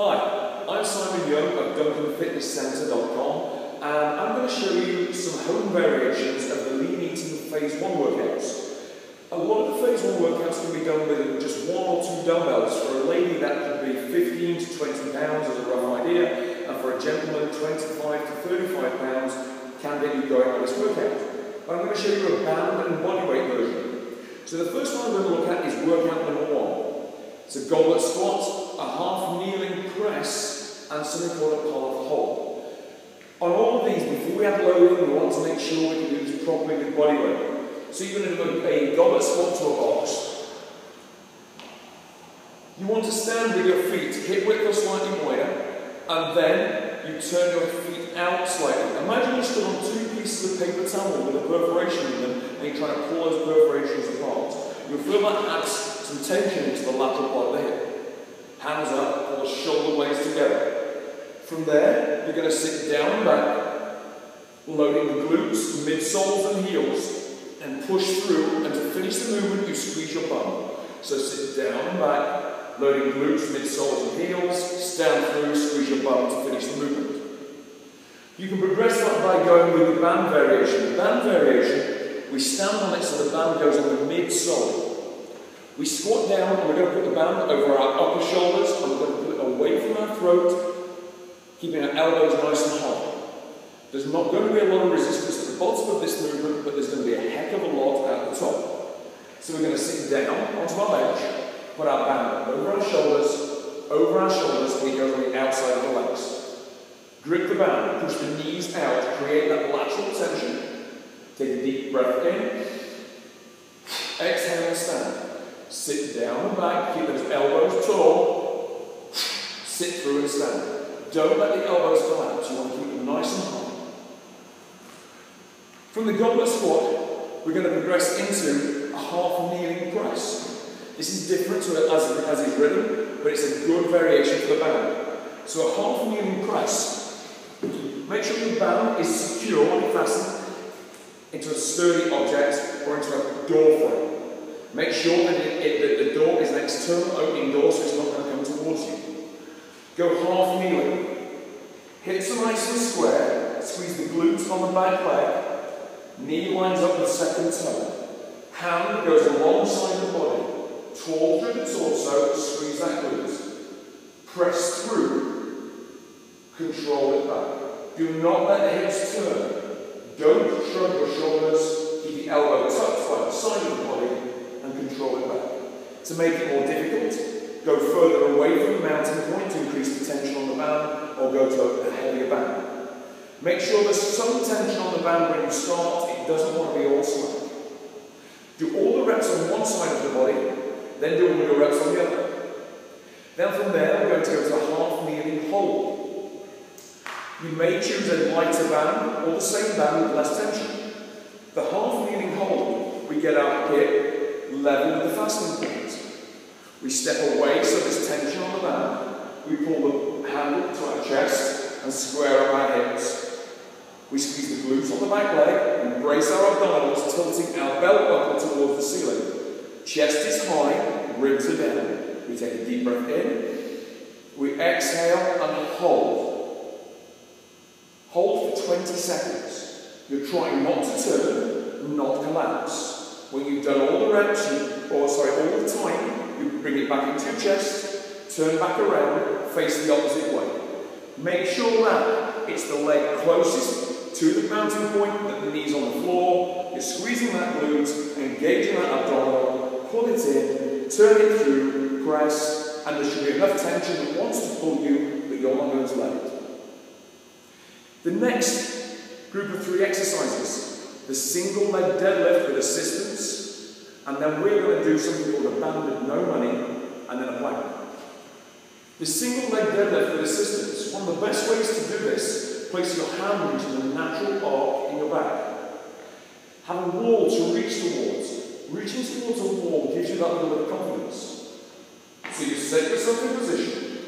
Hi, I'm Simon Young of DuncanFitnessCentre.com and I'm going to show you some home variations of the lean eating phase 1 workouts. A lot of the phase 1 workouts can be done with just one or two dumbbells. For a lady that could be 15 to 20 pounds as a rough idea and for a gentleman 25 to 35 pounds can get you going on this workout. But I'm going to show you a band and bodyweight version. So the first one I'm going to look at is workout number one. It's a goblet squat, a half kneeling press, and something called a Pallof hold. On all of these, before we add loading, we want to make sure we can do this properly with body weight. So you're going to do a goblet squat to a box. You want to stand with your feet hip width or slightly wider, and then you turn your feet out slightly. Imagine you stood on two pieces of paper towel with a perforation in them, and you're trying to pull those perforations apart. You'll feel that adds some tension into the lateral part of the hip. Hands up, the shoulder blades together. From there, you're going to sit down and back, loading the glutes, midsoles and heels, and push through, and to finish the movement, you squeeze your bum. So sit down and back, loading glutes, midsoles and heels, stand through, squeeze your bum to finish the movement. You can progress that by going with the band variation. The band variation, we stand on it so the band goes on the midsole. We squat down and we're going to put the band over our upper shoulders and we're going to put it away from our throat, keeping our elbows nice and high. There's not going to be a lot of resistance at the bottom of this movement, but there's going to be a heck of a lot at the top. So we're going to sit down onto our bench, put our band over our shoulders, over our shoulders, it goes on the outside of the legs. Grip the band, push the knees out, create that lateral tension. Take a deep breath in. Exhale and stand. Sit down and back, keep those elbows tall. Sit through and stand. Don't let the elbows collapse, you want to keep them nice and high. From the goblet squat, we're going to progress into a half kneeling press. This is different to it as, as is written, but it's a good variation for the band. So a half kneeling press Make sure your band is securely fastened into a sturdy object or into a door frame. Make sure that, it, it, that the door is an external opening door so it's not going to come towards you. Go half kneeling. Hips are nice and square. Squeeze the glutes on the back leg. Knee lines up with second toe. Hand goes alongside the body. Tall through the torso. Squeeze that glute. Press through. Control it back. Do not let the hips turn. Don't shrug your shoulders. Keep the elbow tucked by the side of the body control it back. To make it more difficult, go further away from the mounting point to increase the tension on the band or go to a heavier band. Make sure there's some tension on the band when you start. It doesn't want to be all slack. Do all the reps on one side of the body, then do all your reps on the other. Then from there, we're going to go to a half kneeling hold. You may choose a lighter band or the same band with less tension. The half kneeling hold, we get our hip level with the fastening point. We step away so there's tension on the band. We pull the handle to our chest and square up our hips. We squeeze the glutes on the back leg and brace our abdominals, tilting our belt buckle towards the ceiling. Chest is high, ribs are down. We take a deep breath in. We exhale and hold. Hold for 20 seconds. You're trying not to turn, not collapse. When you've done all the reps, or sorry, all the time, you bring it back into your chest, turn back around, face the opposite way. Make sure that it's the leg closest to the mounting point, that the knee's on the floor, you're squeezing that glute, engaging that abdominal, pull it in, turn it through, press, and there should be enough tension that wants to pull you, but you're not going to let it. The next group of three exercises, the single leg deadlift with assistance, and then we're going to do something called a band with no money, and then a plank. The single leg deadlift with assistance, one of the best ways to do this, place your hand in the natural arc in your back. Have a wall to reach towards. Reaching towards a wall gives you that little bit of confidence. So you set yourself in position,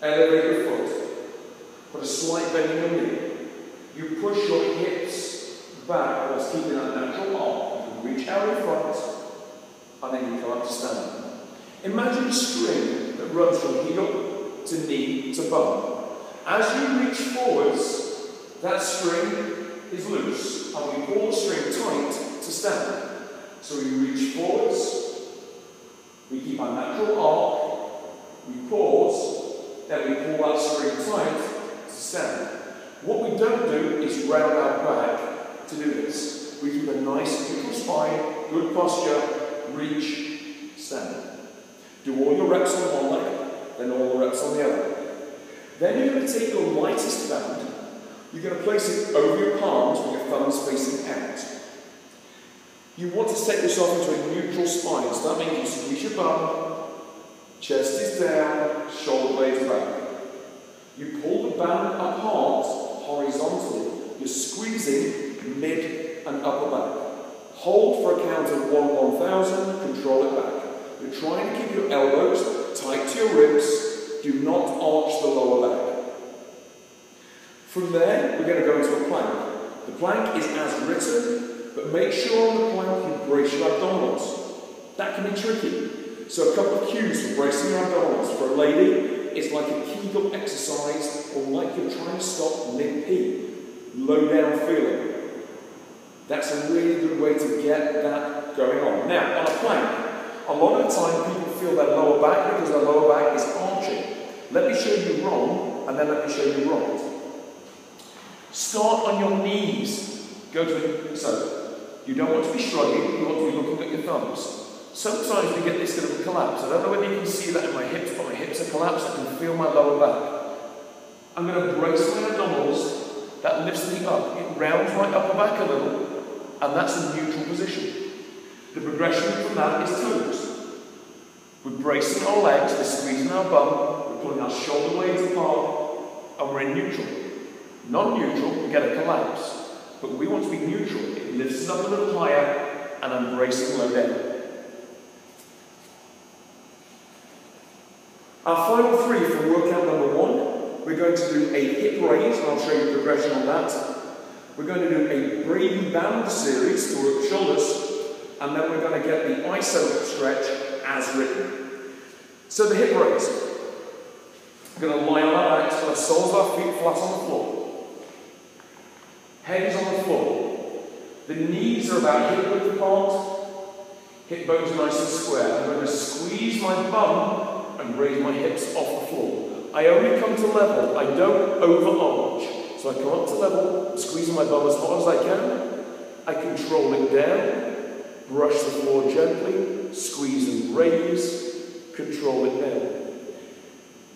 elevate your foot, Put a slight bend in your knee. You push your hips back whilst keeping that natural arc. You reach out in front, and then you come up to stand. Imagine a string that runs from heel to knee to bum. As you reach forwards, that string is loose, and we pull the string tight to stand. So we reach forwards, we keep our natural arc, we pause, then we pull that string tight to stand. What we don't do is round our back to do this. We keep a nice neutral spine, good posture, reach, stand. Do all your reps on one leg, then all the reps on the other. Then you're going to take your lightest band, you're going to place it over your palms with your thumbs facing out. You want to set yourself into a neutral spine, so that means you squeeze your bum, chest is down, shoulder blades back. You pull the band apart horizontally. You're squeezing mid and upper back. Hold for a count of 1 1000, control it back. You're trying to keep your elbows tight to your ribs. Do not arch the lower back. From there, we're going to go into a plank. The plank is as written, but make sure on the plank you brace your abdominals. That can be tricky. So a couple of cues for bracing your abdominals. For a lady, it's like a Kegel exercise or like you're trying to stop mid-P. Low down feeling. That's a really good way to get that going on. Now, on a plank, a lot of the time people feel their lower back because their lower back is arching. Let me show you wrong, and then let me show you right. Start on your knees. Go to so you don't want to be shrugging, you want to be looking at your thumbs. Sometimes we get this kind of collapse. I don't know whether you can see that in my hips, but my hips are collapsed. I can feel my lower back. I'm going to brace my abdominals. That lifts me up. It rounds my upper back a little, and that's a neutral position. The progression from that is toes. We're bracing our legs, we're squeezing our bum, we're pulling our shoulder blades apart, and we're in neutral. Non-neutral, we get a collapse. But we want to be neutral. It lifts up a little higher, and I'm bracing low down. Our final three for workout number one, we're going to do a hip raise, and I'll show you the progression on that. We're going to do a Brady band series to work shoulders, and then we're going to get the iso stretch as written. So the hip raise. We're going to lie on our backs, the soles of our feet flat on the floor. Head is on the floor. The knees are about hip width apart. Hip bones nice and square. I'm going to squeeze my bum and raise my hips off the floor. I only come to level, I don't overarch. So I come up to level, squeezing my bum as hard as I can. I control it down, brush the floor gently, squeeze and raise, control it down.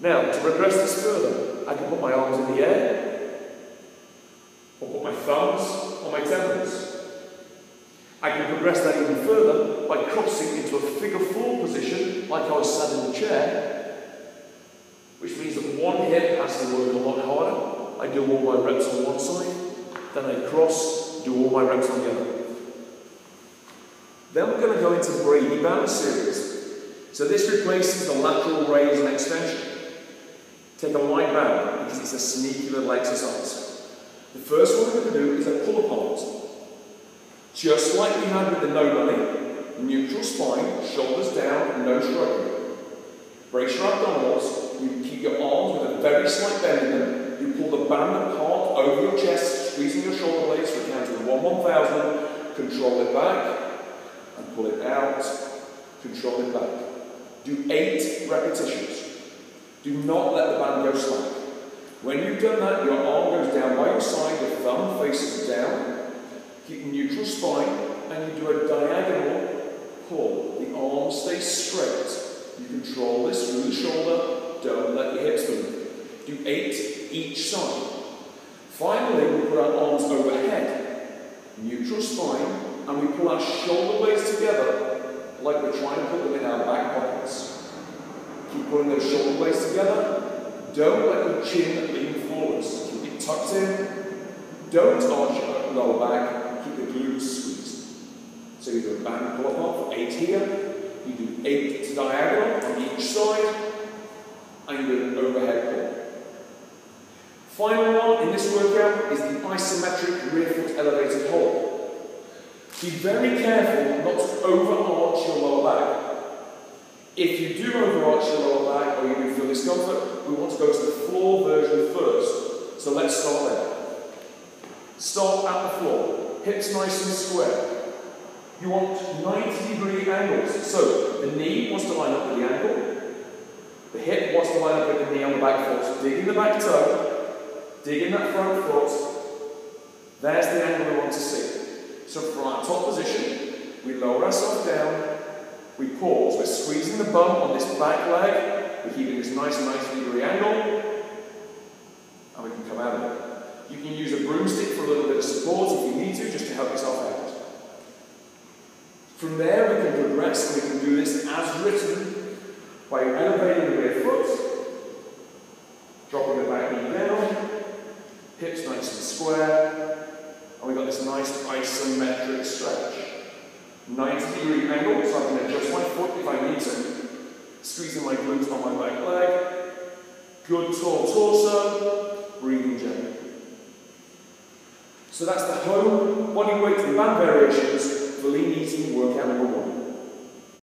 Now, to progress this further, I can put my arms in the air, or put my thumbs on my temples. I can progress that even further by crossing into a figure four position, like I was sat in the chair, which means that one hip has to work a lot harder. I do all my reps on one side, then I cross, do all my reps on the other. Then we're going to go into Brady Band series. So this replaces the lateral raise and extension. Take a light band because it's a sneaky little exercise. The first one we're going to do is a pull apart. Just like we had with the no money, neutral spine, shoulders down, no shrugging. Brace your abdominals, you keep your arms with a very slight bend in them, you pull the band apart over your chest, squeezing your shoulder blades for count of 1 1000, control it back, and pull it out, control it back. Do 8 repetitions. Do not let the band go slack. When you've done that, your arm goes down by your side, your thumb faces down, Keep neutral spine and you do a diagonal pull. The arm stays straight. You control this through the shoulder. Don't let your hips move. Do eight each side. Finally, we put our arms overhead. Neutral spine and we pull our shoulder blades together like we're trying to put them in our back pockets. Keep pulling those shoulder blades together. Don't let your chin lean forwards. Keep it tucked in. Don't arch your lower back keep the glutes squeezed. So you do a band pull up for eight here, you do eight diagonal on each side, and you do an overhead pull. Final one in this workout is the isometric rear foot elevated hold. Be very careful not to overarch your lower back. If you do overarch your lower back or you do feel discomfort, we want to go to the floor version first. So let's start there. Start at the floor. Hips nice and square. You want 90 degree angles. So the knee wants to line up with the ankle. The hip wants to line up with the knee on the back foot. Dig in the back toe. Dig in that front foot. There's the angle we want to see. So from our top position, we lower ourselves down. We pause. We're squeezing the bum on this back leg. We're keeping this nice 90 degree angle. And we can come out of it. You can use a broomstick for a little bit of support if you need to, just to help yourself out. From there, we can progress and we can do this as written by elevating the rear foot, dropping the back knee down, hips nice and square, and we've got this nice isometric stretch. 90 degree angle, so I can adjust my foot if I need to, squeezing my glutes on my back leg, good tall torso, breathing gently. So that's the home body weight and band variations for lean eating workout number one.